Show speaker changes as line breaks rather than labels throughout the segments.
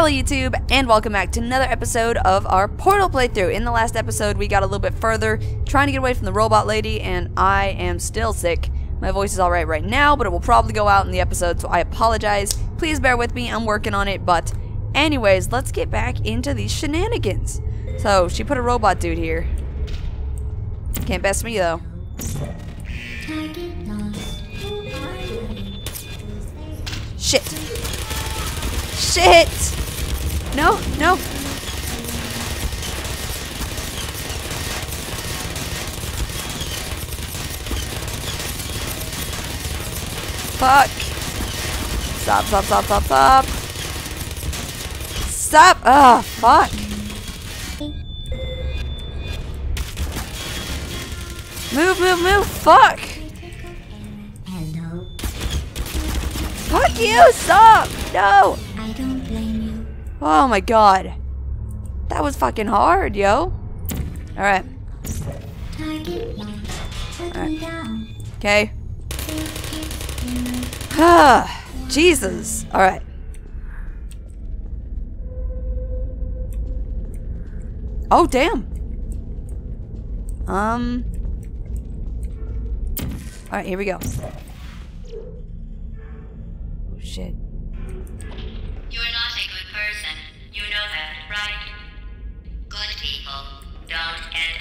Hello YouTube, and welcome back to another episode of our Portal playthrough. In the last episode, we got a little bit further, trying to get away from the robot lady, and I am still sick. My voice is alright right now, but it will probably go out in the episode, so I apologize. Please bear with me, I'm working on it, but anyways, let's get back into these shenanigans. So, she put a robot dude here. Can't best me, though. Shit. Shit! No, no. Fuck. Stop, stop, stop, stop, stop. Stop! Ah, fuck. Move, move, move! Fuck! Fuck you! Stop! No! Oh my god. That was fucking hard, yo. Alright. Okay. Ah, Jesus. Alright. Oh, damn. Um. Alright, here we go. Oh, shit.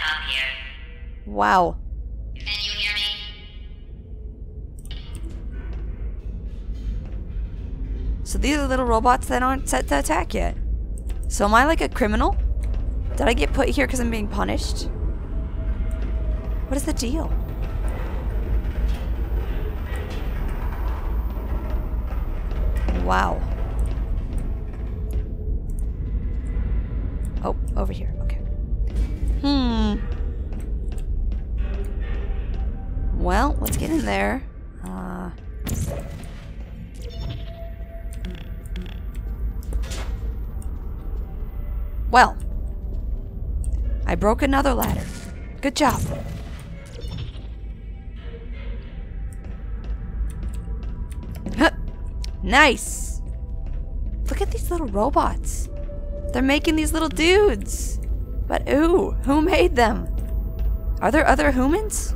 Up here.
Wow.
Can you hear me?
So these are little robots that aren't set to attack yet. So am I like a criminal? Did I get put here because I'm being punished? What is the deal? Wow. Oh, over here. Well, let's get in there. Uh. Well, I broke another ladder. Good job. Nice. Look at these little robots. They're making these little dudes. But ooh, who made them? Are there other humans?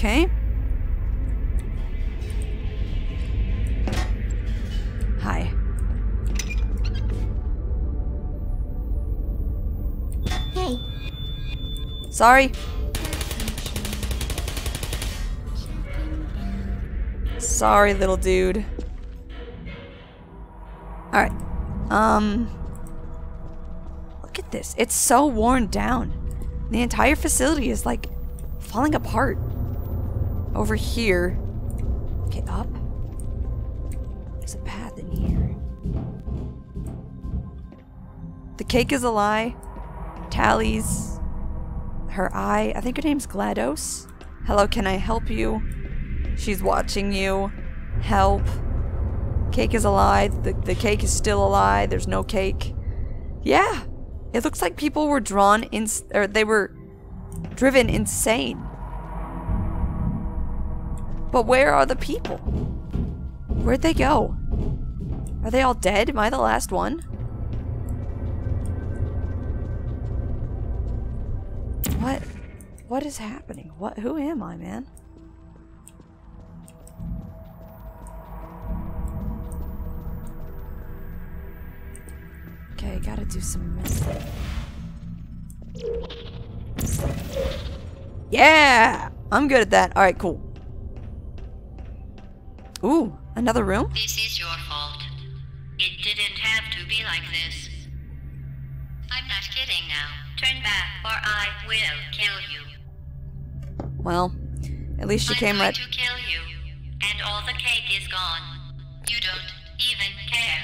Okay. Hi.
Hey,
Sorry. Sorry, little dude. Alright. Um. Look at this. It's so worn down. The entire facility is like falling apart. Over here. Okay, up. There's a path in here. The cake is a lie. Tally's her eye. I think her name's GLaDOS. Hello, can I help you? She's watching you. Help. Cake is a lie. The, the cake is still a lie. There's no cake. Yeah. It looks like people were drawn in, or they were driven insane. But where are the people? Where'd they go? Are they all dead? Am I the last one? What? What is happening? What? Who am I, man? Okay, gotta do some messing. Yeah! I'm good at that. Alright, cool. Ooh, another room?
This is your fault. It didn't have to be like this. I'm not kidding now. Turn back, or I will kill you.
Well, at least she
I'm
came right.
to kill you, and all the cake is gone. You don't even care,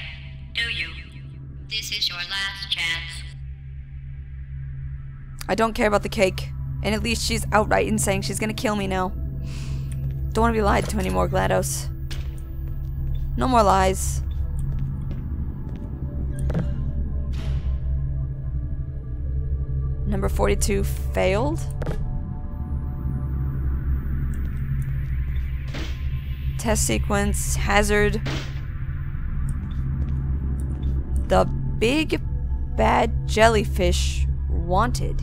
do you? This is your last chance.
I don't care about the cake. And at least she's outright in saying she's gonna kill me now. Don't want to be lied to anymore, GLaDOS. No more lies. Number 42 failed. Test sequence, hazard. The big bad jellyfish wanted.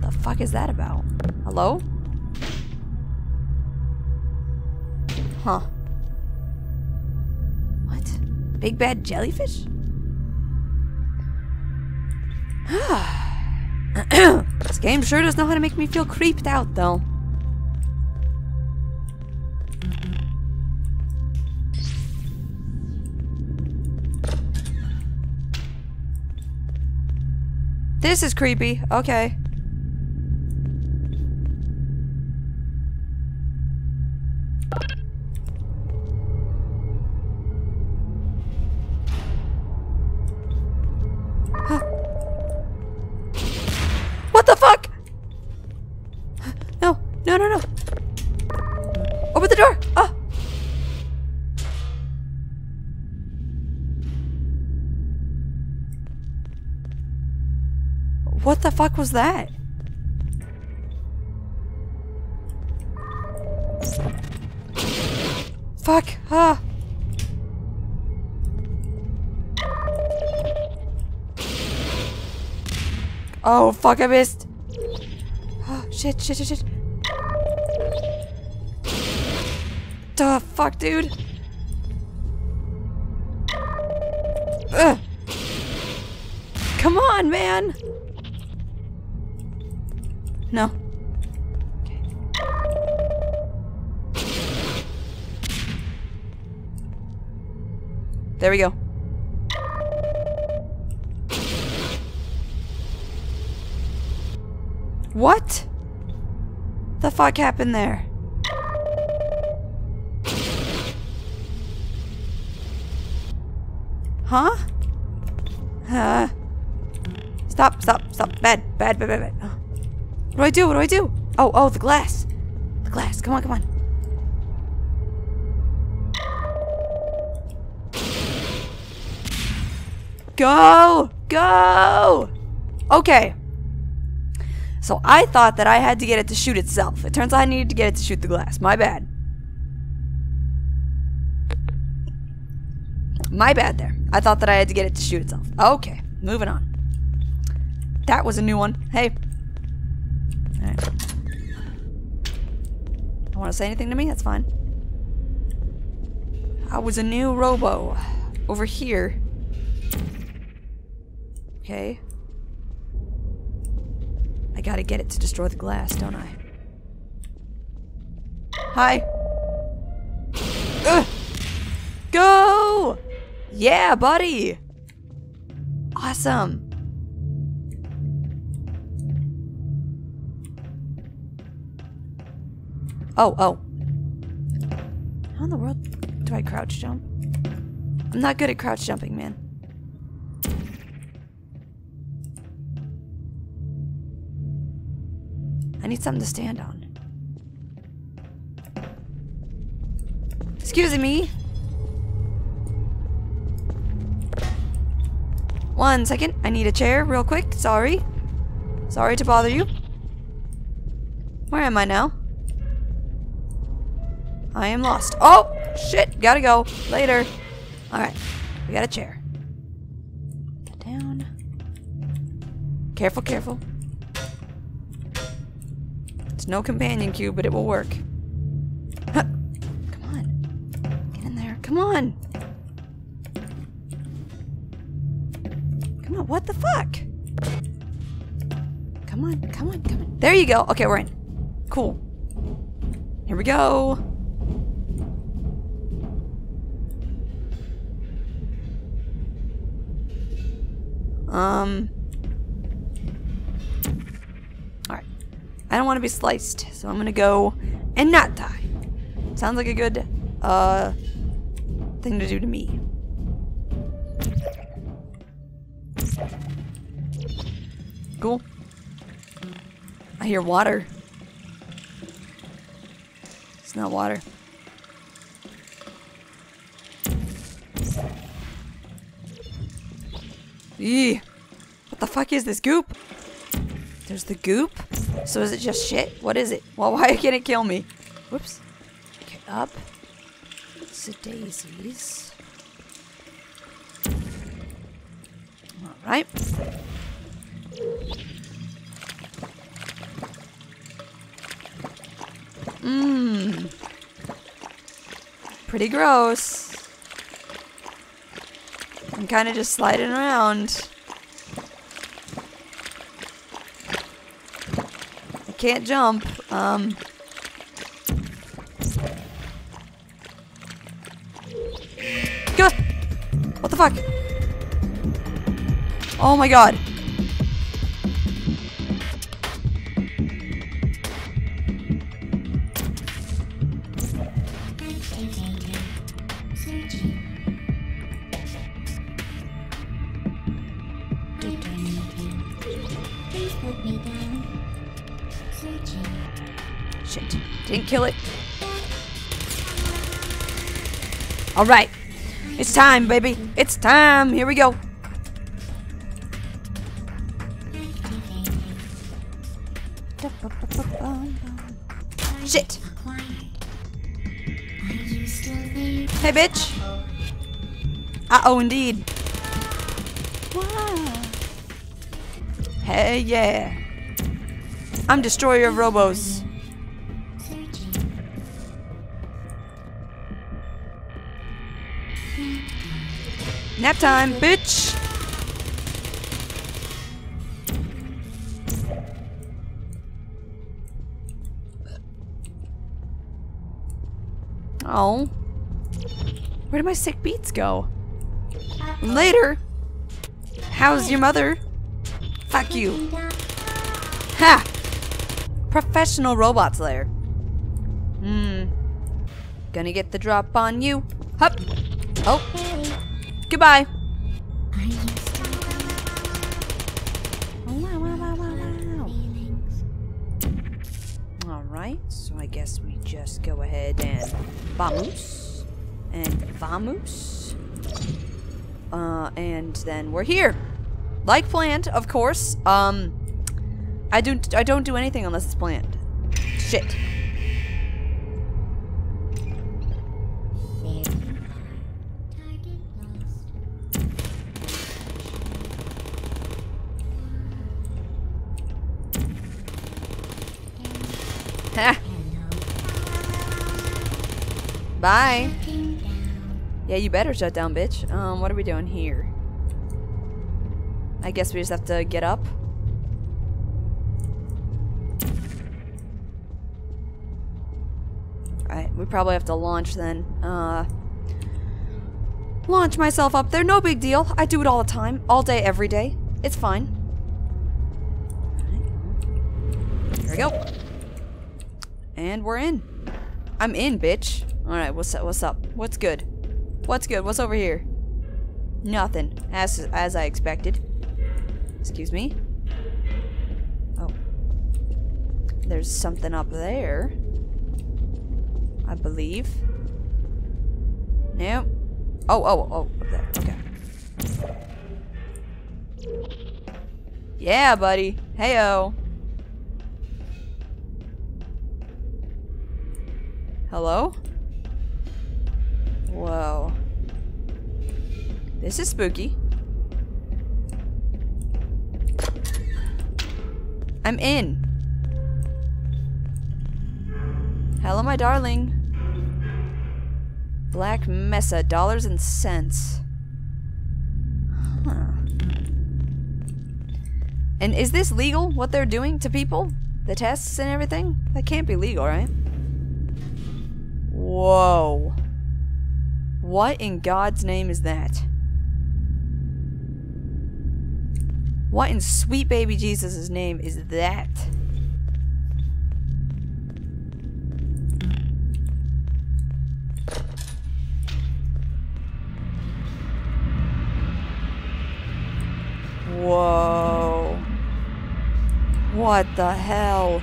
The fuck is that about? Hello? Huh. Big bad jellyfish? this game sure does know how to make me feel creeped out, though. This is creepy. Okay. Fuck was that? Fuck. Ah. Oh, fuck, I missed. Oh, shit, shit, shit, shit. The fuck, dude? Ugh. Come on, man! No. Okay. There we go. What? The fuck happened there? Huh? Uh. Stop, stop, stop. Bad, bad, bad, bad, bad. What do I do? What do I do? Oh, oh, the glass. The glass. Come on, come on. Go! Go! Okay. So I thought that I had to get it to shoot itself. It turns out I needed to get it to shoot the glass. My bad. My bad there. I thought that I had to get it to shoot itself. Okay, moving on. That was a new one. Hey. Alright. Don't want to say anything to me? That's fine. I was a new robo. Over here. Okay. I gotta get it to destroy the glass, don't I? Hi. Ugh. Go! Yeah, buddy! Awesome. Oh, oh. How in the world do I crouch jump? I'm not good at crouch jumping, man. I need something to stand on. Excuse me. One second. I need a chair real quick. Sorry. Sorry to bother you. Where am I now? I am lost. Oh, shit. Gotta go. Later. Alright. We got a chair. Get down. Careful, careful. It's no companion cube, but it will work. Huh. Come on. Get in there. Come on. Come on. What the fuck? Come on. Come on. Come on. There you go. Okay, we're in. Cool. Here we go. Um. Alright. I don't want to be sliced, so I'm gonna go and not die. Sounds like a good, uh, thing to do to me. Cool. I hear water. It's not water. Eee. What the fuck is this goop? There's the goop? So is it just shit? What is it? Well, why can't it kill me? Whoops. Okay, up. It's the daisies. Alright. Mmm. Pretty gross. Kind of just sliding around. I can't jump. Um. What the fuck? Oh my god. Alright. It's time, baby. It's time. Here we go. Shit. Hey, bitch. Uh oh, indeed. Hey, yeah. I'm Destroyer of Robos. Nap time, bitch. Oh. Where did my sick beats go? Later. How's your mother? Fuck you. Ha! Professional robot slayer. Hmm. Gonna get the drop on you. Hup. Oh, goodbye. Alright, so I guess we just go ahead and vamos. And vamos. Uh, and then we're here. Like planned, of course. Um, I don't, I don't do anything unless it's planned. Shit. Bye. Yeah, you better shut down, bitch. Um, what are we doing here? I guess we just have to get up. Alright, we probably have to launch then. Uh, launch myself up there. No big deal. I do it all the time. All day, every day. It's fine. Here we go. And we're in. I'm in, bitch. Alright, what's up? What's up? What's good? What's good? What's over here? Nothing. As as I expected. Excuse me. Oh. There's something up there. I believe. Nope. Oh, oh, oh, up there. Okay. Yeah, buddy. Heyo. Hello? Whoa. This is spooky. I'm in. Hello, my darling. Black Mesa, dollars and cents. Huh. And is this legal, what they're doing to people? The tests and everything? That can't be legal, right? Whoa. What in God's name is that? What in sweet baby Jesus' name is that? Whoa. What the hell?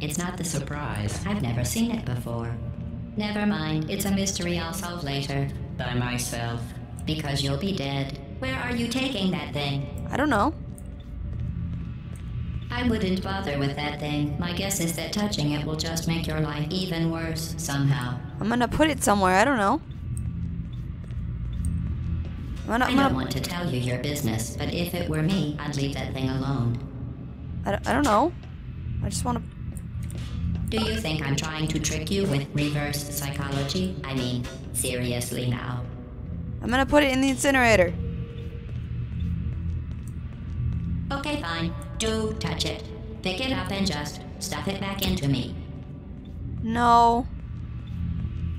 It's not the surprise. I've never seen it before. Never mind. It's a mystery I'll solve later. By myself. Because you'll be dead. Where are you taking that thing?
I don't know.
I wouldn't bother with that thing. My guess is that touching it will just make your life even worse somehow.
I'm gonna put it somewhere. I don't know. I'm gonna.
I
I'm
don't want to tell you your business, but if it were me, I'd leave that thing alone.
I, don't- I don't know. I just want to.
Do you think I'm trying to trick you with reverse psychology? I mean, seriously now.
I'm gonna put it in the incinerator.
Okay, fine. Do touch it. Pick it up and just stuff it back into me.
No.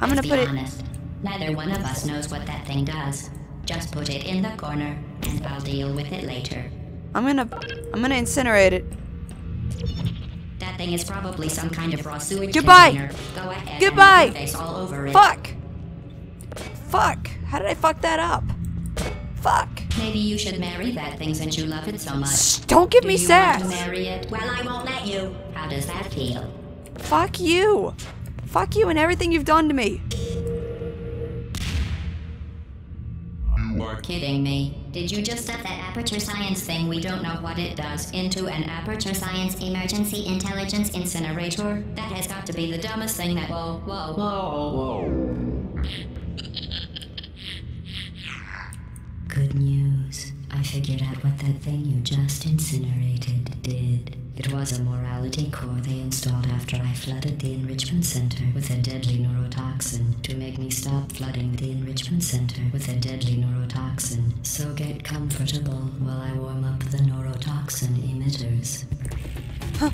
I'm gonna
Let's
put
be
it.
honest. Neither one of us knows what that thing does. Just put it in the corner, and I'll deal with it later.
I'm gonna. I'm gonna incinerate it.
That thing is probably some kind of raw sewage
Goodbye.
container. Go ahead
Goodbye.
face all over it.
Fuck. Fuck. How did I fuck that up? Fuck.
Maybe you should marry that thing since you love it so much.
Shh, don't give
Do
me
you
sass.
want to marry it? Well, I won't let you. How does that feel?
Fuck you. Fuck you and everything you've done to me.
Kidding me. Did you just stuff that aperture science thing we don't know what it does into an aperture science emergency intelligence incinerator? That has got to be the dumbest thing that. Whoa, whoa, whoa, whoa. Good news. I figured out what that thing you just incinerated did. It was a morality core they installed after I flooded the enrichment center with a deadly neurotoxin to make me stop flooding the enrichment center with a deadly neurotoxin. So get comfortable while I warm up the neurotoxin emitters. Huh.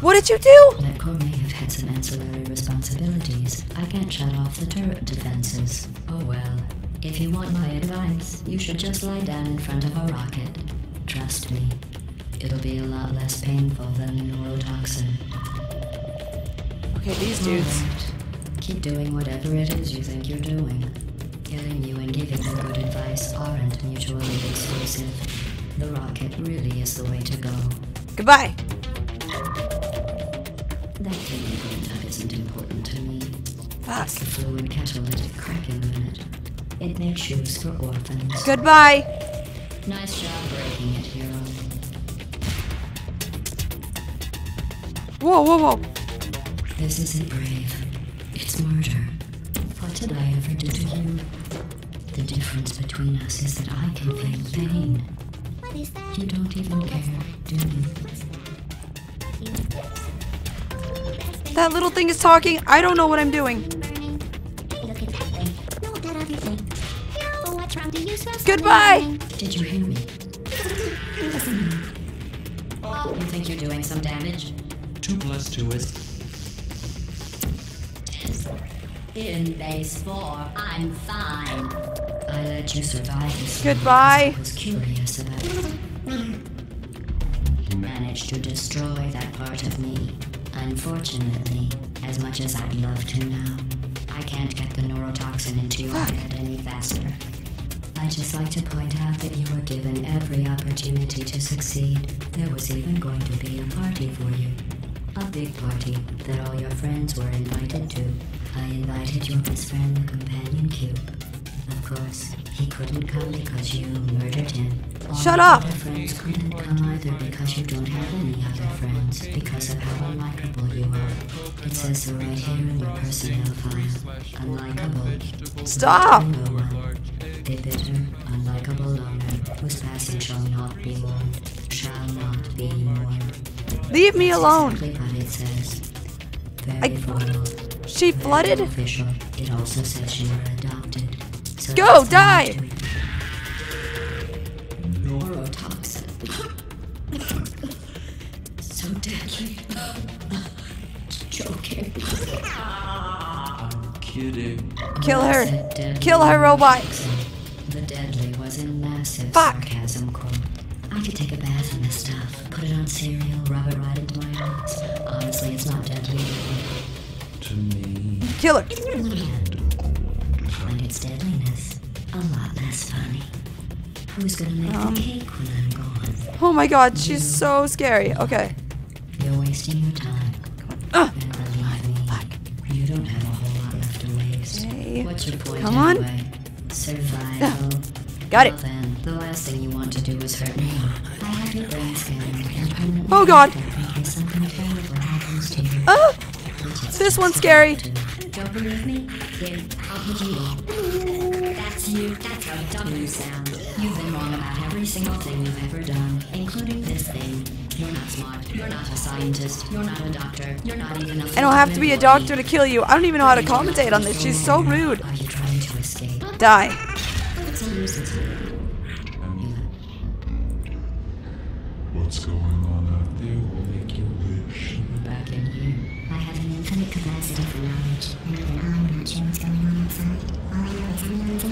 What did you do?
That core may have had some ancillary responsibilities. I can't shut off the turret defenses. Oh well. If you want my advice, you should just lie down in front of a rocket. Trust me, it'll be a lot less painful than neurotoxin.
Okay, these dudes.
Alright. Keep doing whatever it is you think you're doing. Killing you and giving you good advice aren't mutually exclusive. The rocket really is the way to go.
Goodbye.
That thing burned up isn't important to me.
Fuck.
It's the fluid catalytic cracking unit. It makes shoes for orphans.
Goodbye.
Nice job breaking it, hero.
Whoa, whoa, whoa.
This isn't brave. It's murder. What did I ever do to you? The difference between us is that I can feel pain.
What is that?
You don't even care, do you?
That little thing is talking. I don't know what I'm doing.
Look at that thing. No, that other thing. What's wrong? Do you smell
Goodbye.
Did you hear me? Oh, you think you're doing some damage?
Two plus two is
In base four, I'm fine. I let you survive this.
Goodbye.
I was curious about You managed to destroy that part of me. Unfortunately, as much as I'd love to now, I can't get the neurotoxin into your head any faster. I'd just like to point out that you were given every opportunity to succeed. There was even going to be a party for you. A big party that all your friends were invited to. I invited your best friend, the companion cube. Of course, he couldn't come because you murdered him. All
Shut up.
Other friends couldn't come either because you don't have any other friends because of how unlikable you are. It says so right here in your personnel file. Unlikable.
Stop.
No one. The bitter, unlikable loner whose passing shall not be mourned, shall not be mourned.
Leave me alone.
Exactly what it says. Very
I- She
very
flooded?
Official. It also says you were adopted. So
Go, die.
Neurotoxin. so deadly. Joking.
I'm kidding.
Kill her. Kill her, robot.
The deadly was in massive
Fuck.
sarcasm quote. I could take a bath in this stuff, put it on cereal, rub it right into my eyes. Honestly, it's not deadly.
To me.
Kill her.
Find its deadliness a lot less funny. Who's gonna make
Um.
the cake when I'm gone?
Oh my god, she's so scary. Okay.
You're wasting your time.
Ugh.
And believe me, you don't have a whole lot left to waste.
Okay.
What's your point
Come on.
anyway? Survival.
Got it.
Well then, the last thing you want to do is hurt me. I have your brain scanned
Oh, God.
in case something terrible happens to you. Which it's
This one's scary.
Don't believe me? Here, I'll put you on. That's you. That's how dumb you sound. You've been wrong about every single thing you've ever done, including this thing. You're not smart. You're not a scientist. You're not a doctor. You're not even a
I don't have to be a doctor to kill you. I don't even know how to commentate on this. She's so rude.
Are you trying to escape?
Die.
It's a.
What's going on out there will make you wish.
We're back in here.
I have an infinite capacity for knowledge, and even I'm not sure what's going on outside. All I know is I'm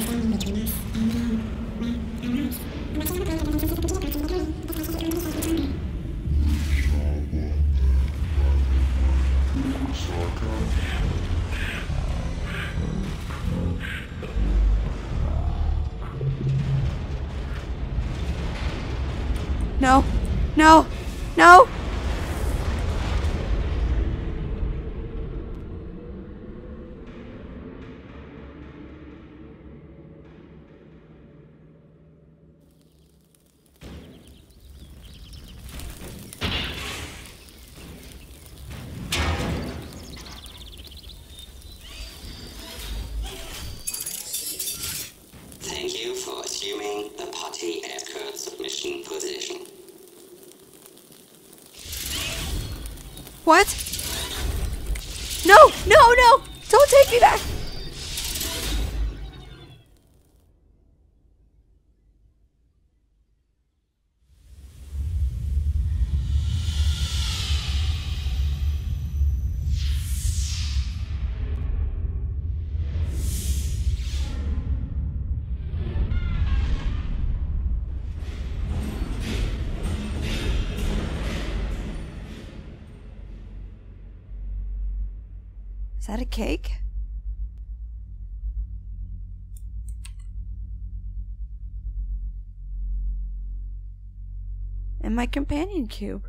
No, no, no! Don't take me back! Cake? And my companion cube.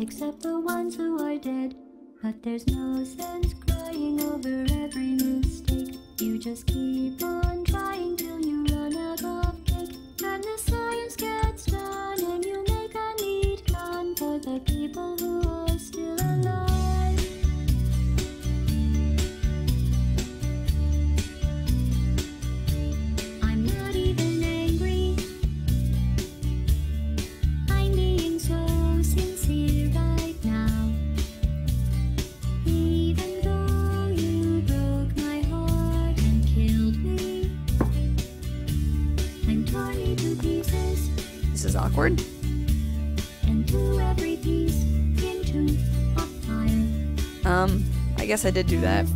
except the ones who are dead. But there's no sense crying over every mistake. You just keep on trying till
This is awkward.
and every piece into a fire.
Um, I guess I did do that.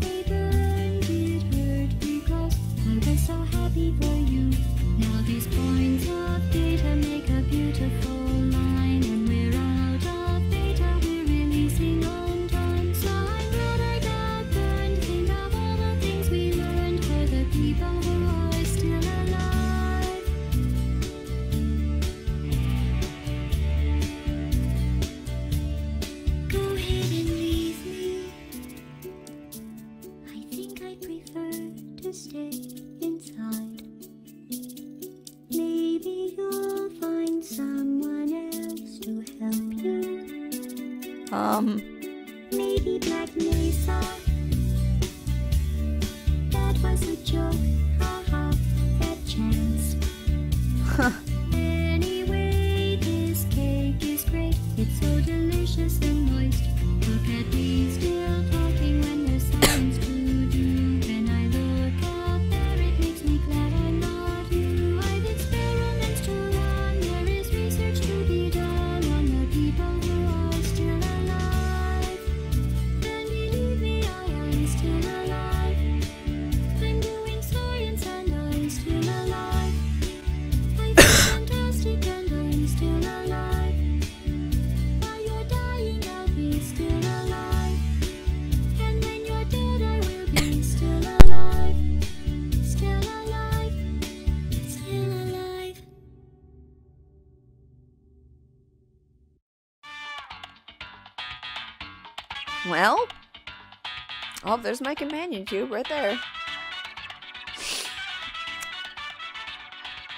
Oh, there's my companion cube right there.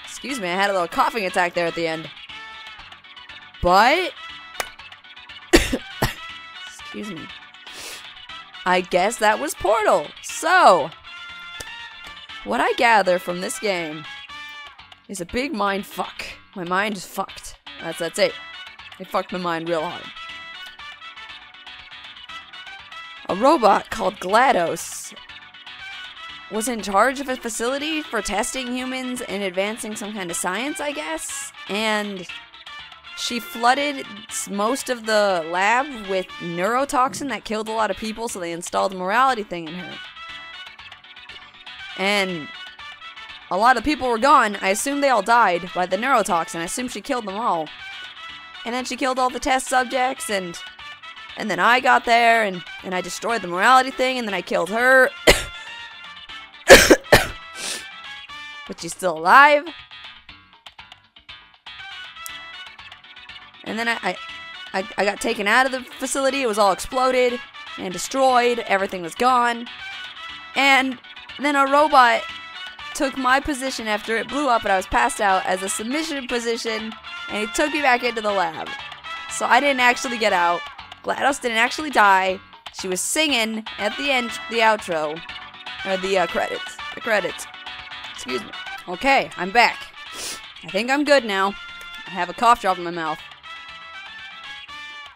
Excuse me, I had a little coughing attack there at the end. But, excuse me. I guess that was Portal. So, what I gather from this game is a big mind fuck. My mind is fucked. That's that's it. It fucked my mind real hard. A robot called GLaDOS was in charge of a facility for testing humans and advancing some kind of science, I guess. And she flooded most of the lab with neurotoxin that killed a lot of people, so they installed a morality thing in her. And a lot of people were gone. I assume they all died by the neurotoxin. I assume she killed them all. And then she killed all the test subjects and and then I got there and, and I destroyed the morality thing and then I killed her. but she's still alive. And then I, I, I, I got taken out of the facility. It was all exploded and destroyed. Everything was gone. And then a robot took my position after it blew up and I was passed out as a submission position and he took me back into the lab. So I didn't actually get out. GLaDOS didn't actually die. She was singing at the end, the outro, or the uh, credits. The credits. Excuse me. Okay, I'm back. I think I'm good now. I have a cough drop in my mouth.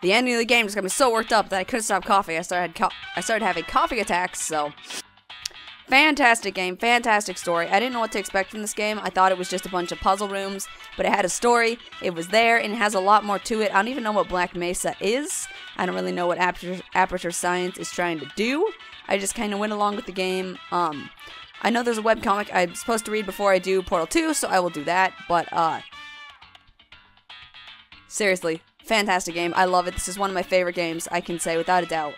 The ending of the game just got me so worked up that I couldn't stop coughing. I started I started having coughing attacks. So Fantastic game, fantastic story. I didn't know what to expect from this game. I thought it was just a bunch of puzzle rooms, but it had a story. It was there, and it has a lot more to it. I don't even know what Black Mesa is. I don't really know what Aperture, Aperture Science is trying to do. I just kind of went along with the game. Um, I know there's a webcomic I'm supposed to read before I do Portal 2, so I will do that. But uh, seriously, fantastic game. I love it. This is one of my favorite games. I can say without a doubt.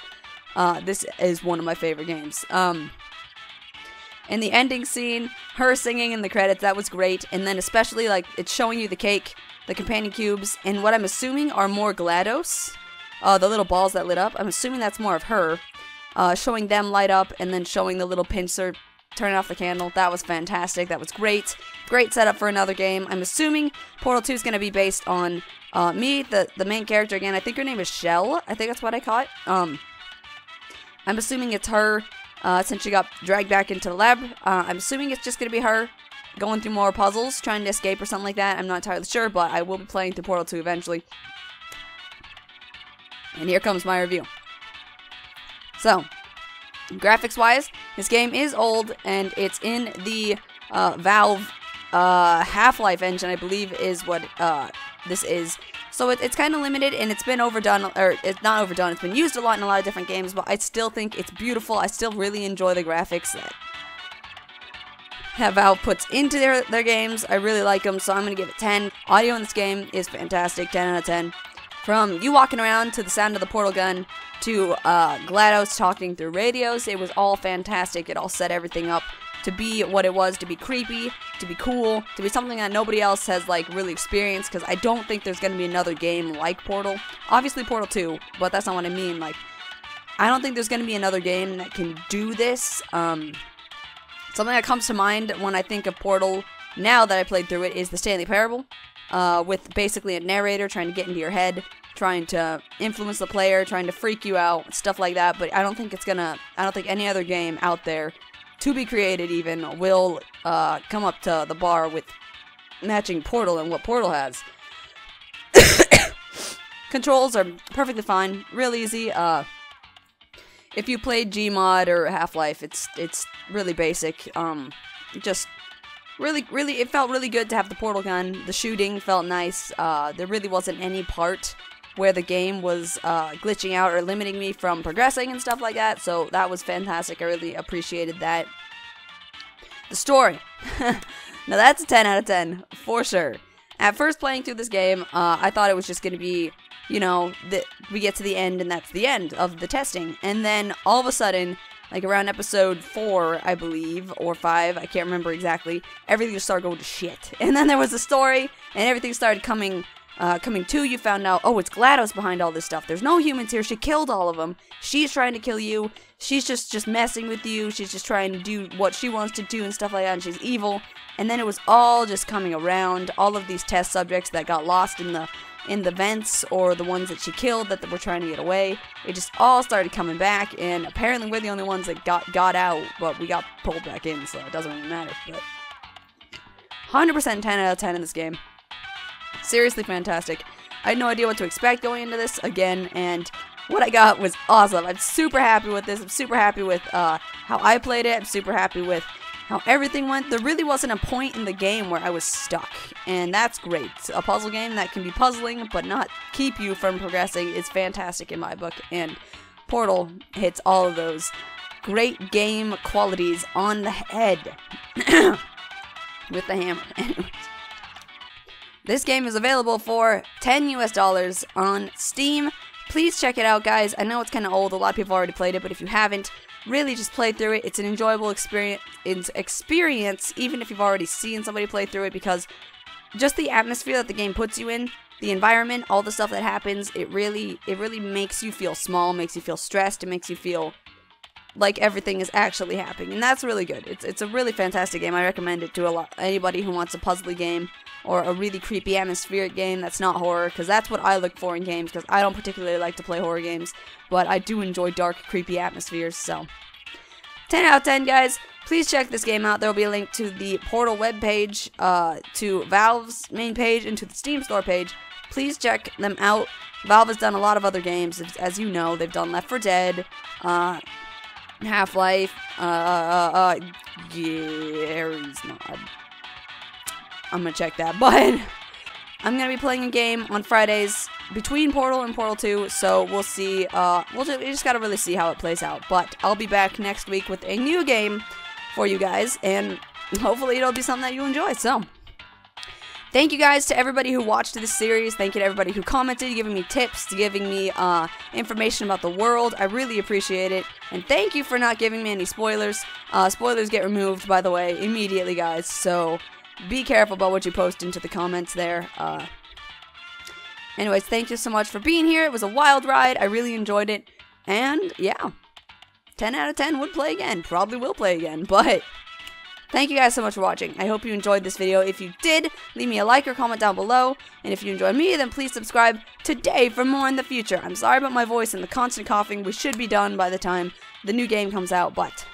Uh, this is one of my favorite games. Um, and the ending scene, her singing in the credits, that was great. And then especially like it's showing you the cake, the companion cubes, and what I'm assuming are more GLaDOS, uh, the little balls that lit up. I'm assuming that's more of her, uh, showing them light up, and then showing the little pincer turning off the candle. That was fantastic. That was great. Great setup for another game. I'm assuming Portal 2 is going to be based on uh, me, the the main character again. I think her name is Chell. I think that's what I caught. Um, I'm assuming it's her uh, since she got dragged back into the lab. Uh, I'm assuming it's just going to be her going through more puzzles, trying to escape or something like that. I'm not entirely sure, but I will be playing through Portal 2 eventually. And here comes my review. So, graphics wise, this game is old and it's in the uh, Valve uh, Half Life engine, I believe, is what uh, this is. So it, it's kind of limited and it's been overdone, or it's not overdone, it's been used a lot in a lot of different games, but I still think it's beautiful. I still really enjoy the graphics that Valve puts into their, their games. I really like them, so I'm going to give it 10. Audio in this game is fantastic, 10 out of 10. From you walking around to the sound of the portal gun to uh, GLaDOS talking through radios, it was all fantastic. It all set everything up to be what it was, to be creepy, to be cool, to be something that nobody else has like really experienced. Because I don't think there's gonna be another game like Portal. Obviously Portal 2, but that's not what I mean. Like, I don't think there's gonna be another game that can do this. Um, something that comes to mind when I think of Portal now that I played through it is the Stanley Parable, uh, with basically a narrator trying to get into your head, trying to influence the player, trying to freak you out, stuff like that. But I don't think it's gonna. I don't think any other game out there to be created even will uh, come up to the bar with matching Portal and what Portal has. Controls are perfectly fine, real easy. Uh, if you played Gmod or Half Life, it's it's really basic. Um, just really, really, it felt really good to have the portal gun. The shooting felt nice. Uh, there really wasn't any part where the game was uh, glitching out or limiting me from progressing and stuff like that. So that was fantastic. I really appreciated that. The story. now that's a 10 out of 10 for sure. At first playing through this game, uh, I thought it was just going to be, you know, we get to the end and that's the end of the testing. And then all of a sudden, like around episode four, I believe, or five, I can't remember exactly, everything just started going to shit. And then there was a story, and everything started coming Uh, coming to, you found out, oh, it's GLaDOS behind all this stuff. There's no humans here. She killed all of them. She's trying to kill you. She's just just messing with you. She's just trying to do what she wants to do and stuff like that. And she's evil. And then it was all just coming around. All of these test subjects that got lost in the in the vents or the ones that she killed that were trying to get away. It just all started coming back, and apparently we're the only ones that got got out, but we got pulled back in, so it doesn't really matter. But 100% 10 out of 10 in this game. Seriously fantastic. I had no idea what to expect going into this again, and what I got was awesome. I'm super happy with this. I'm super happy with uh, how I played it. I'm super happy with how everything went. There really wasn't a point in the game where I was stuck, and that's great. A puzzle game that can be puzzling but not keep you from progressing is fantastic in my book, and Portal hits all of those great game qualities on the head with the hammer. This game is available for 10 US dollars on Steam. Please check it out, guys. I know it's kind of old. A lot of people already played it, but if you haven't, really just play through it. It's an enjoyable experience, experience even if you've already seen somebody play through it because just the atmosphere that the game puts you in, the environment, all the stuff that happens, it really it really makes you feel small, makes you feel stressed, it makes you feel like everything is actually happening, and that's really good. It's it's a really fantastic game. I recommend it to a lot anybody who wants a puzzly game or a really creepy atmospheric game that's not horror, because that's what I look for in games. Because I don't particularly like to play horror games, but I do enjoy dark, creepy atmospheres. So, 10 out of 10, guys. Please check this game out. There will be a link to the Portal webpage, uh, to Valve's main page, and to the Steam store page. Please check them out. Valve has done a lot of other games, as- you know. They've done Left 4 Dead, uh, Half Life, uh, uh, uh, Gary's not. I'm gonna check that, but I'm gonna be playing a game on Fridays between Portal and Portal 2, so we'll see. Uh, we'll ju- we just gotta really see how it plays out. But I'll be back next week with a new game for you guys, and hopefully it'll be something that you enjoy. So. Thank you guys to everybody who watched this series. Thank you to everybody who commented, giving me tips, giving me uh, information about the world. I really appreciate it. And thank you for not giving me any spoilers. Uh, spoilers get removed, by the way, immediately, guys. So be careful about what you post into the comments there. Uh, anyways, thank you so much for being here. It was a wild ride. I really enjoyed it. And yeah, 10 out of 10 would play again. Probably will play again, but. Thank you guys so much for watching. I hope you enjoyed this video. If you did, leave me a like or comment down below. And if you enjoyed me, then please subscribe today for more in the future. I'm sorry about my voice and the constant coughing. We should be done by the time the new game comes out, but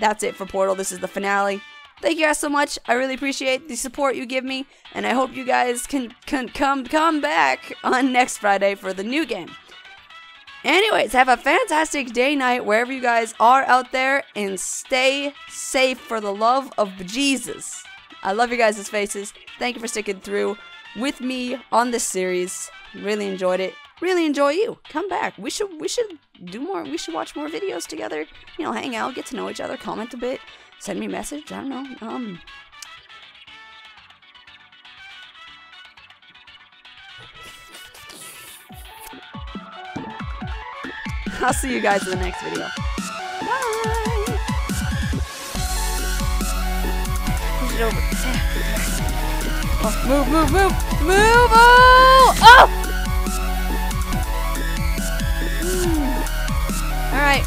that's it for Portal. This is the finale. Thank you guys so much. I really appreciate the support you give me, and I hope you guys can, can come come back on next Friday for the new game. Anyways, have a fantastic day, night, wherever you guys are out there, and stay safe for the love of Jesus. I love you guys' faces. Thank you for sticking through with me on this series. Really enjoyed it. Really enjoy you. Come back. We should we should do more. We should watch more videos together. You know, hang out, get to know each other, comment a bit, send me a message. I don't know. Um. I'll see you guys in the next video. Bye. Oh, move, move, move, move! Oh! Oh! All right.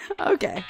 Okay.